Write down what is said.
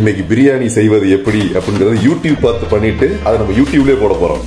இன்னைக்கு பிரியாணி செய்வது எப்படி அப்படிங்கறத யூடியூப் பார்த்து பண்ணிட்டு அதை நம்ம யூடியூப்லயே போட போறோம்.